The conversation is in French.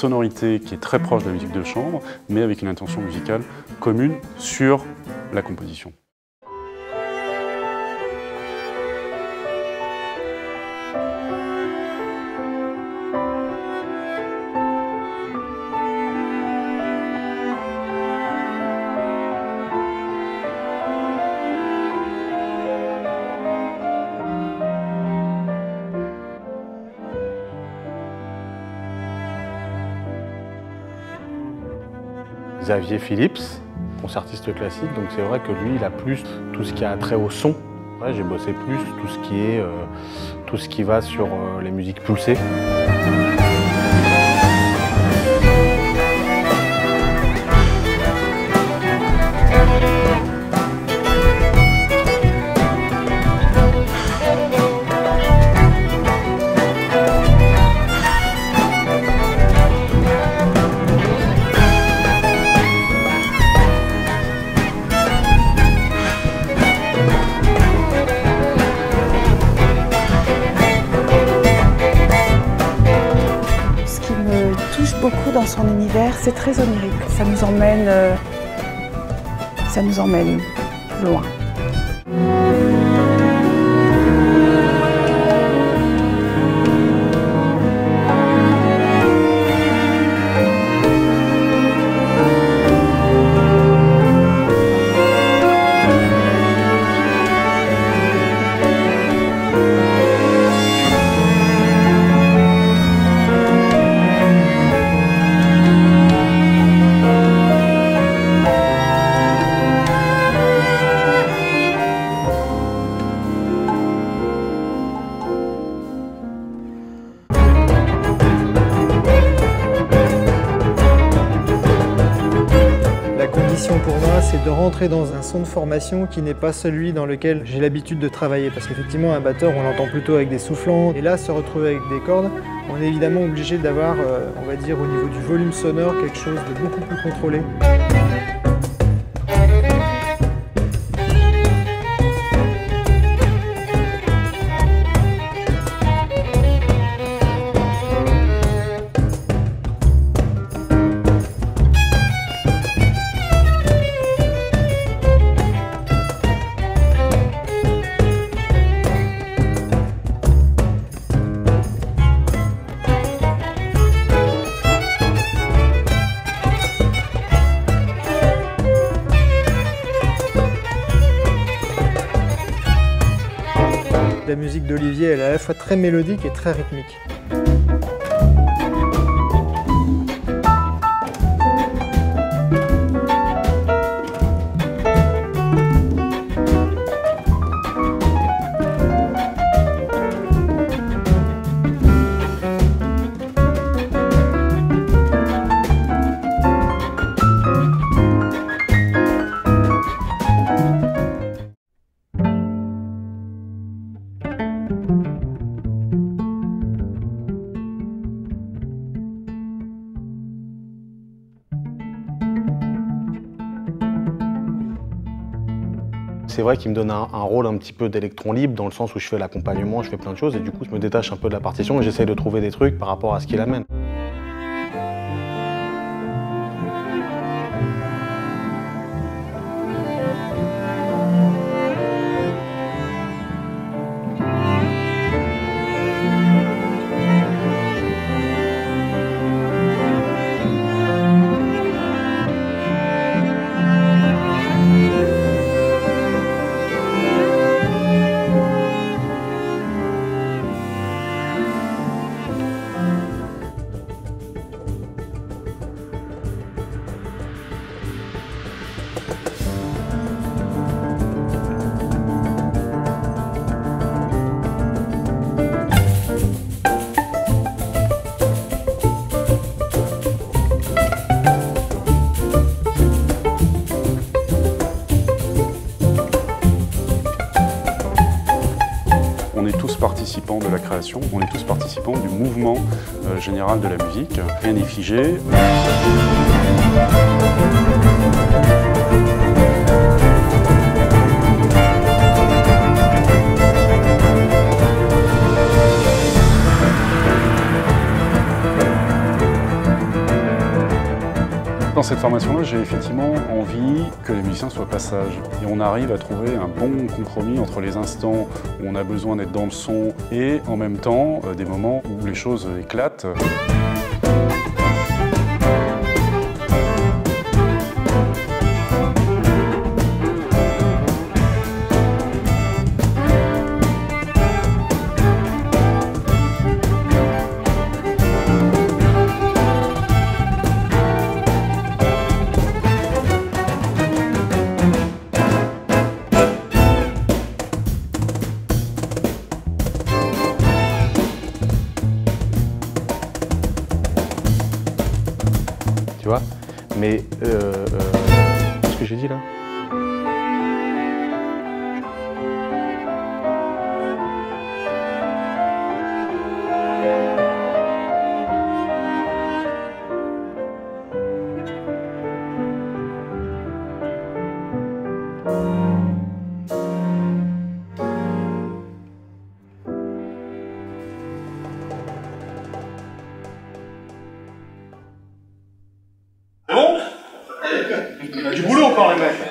sonorité qui est très proche de la musique de chambre, mais avec une intention musicale commune sur la composition. Xavier Phillips, concertiste classique, donc c'est vrai que lui, il a plus tout ce qui a trait au son. J'ai bossé plus tout ce qui est euh, tout ce qui va sur euh, les musiques pulsées. Dans son univers, c'est très onirique. Ça nous emmène, euh, ça nous emmène loin. C'est de rentrer dans un son de formation qui n'est pas celui dans lequel j'ai l'habitude de travailler. Parce qu'effectivement, un batteur, on l'entend plutôt avec des soufflants. Et là, se retrouver avec des cordes, on est évidemment obligé d'avoir, euh, on va dire, au niveau du volume sonore, quelque chose de beaucoup plus contrôlé. La musique d'Olivier, est à la fois très mélodique et très rythmique. C'est vrai qu'il me donne un, rôle un petit peu d'électron libre dans le sens où je fais l'accompagnement, je fais plein de choses et du coup je me détache un peu de la partition et j'essaye de trouver des trucs par rapport à ce qu'il amène. De la création, on est tous participants du mouvement euh, général de la musique. Rien n'est figé. Dans cette formation-là, j'ai effectivement envie que les musiciens soient passages. Et on arrive à trouver un bon compromis entre les instants où on a besoin d'être dans le son et en même temps euh, des moments où les choses éclatent. Mais euh, euh, qu'est-ce que j'ai dit là? Du boulot encore les mecs